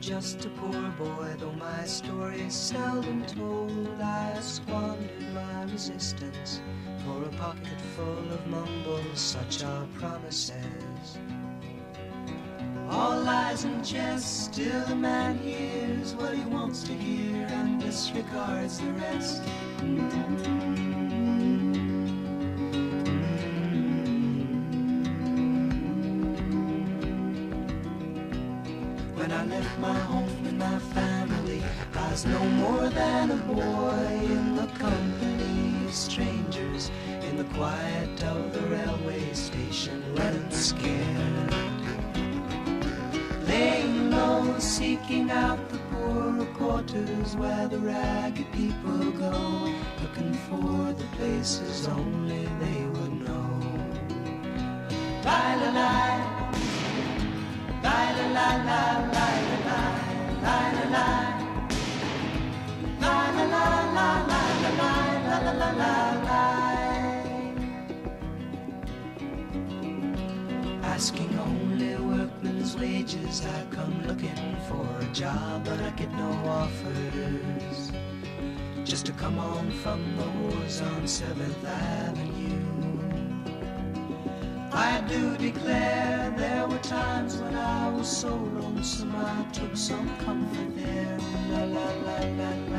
just a poor boy, though my story is seldom told. I squandered my resistance for a pocket full of mumbles, such are promises. All lies and jest, still a man hears what he wants to hear and disregards the rest. My home and my family, I was no more than a boy in the company of strangers in the quiet of the railway station, running scared. Laying low, seeking out the poorer quarters where the ragged people go, looking for the places only they would know. La la. La Asking only workmen's wages, I come looking for a job, but I get no offers. Just to come on from the wars on Seventh Avenue. I do declare there were times when I was so lonesome I took some comfort there. La la la la.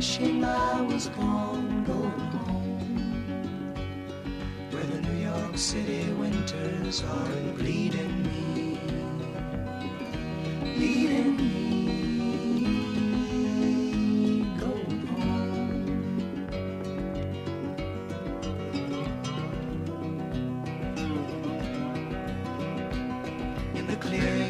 Wishing I was gone, going home. Where the New York City winters are bleeding me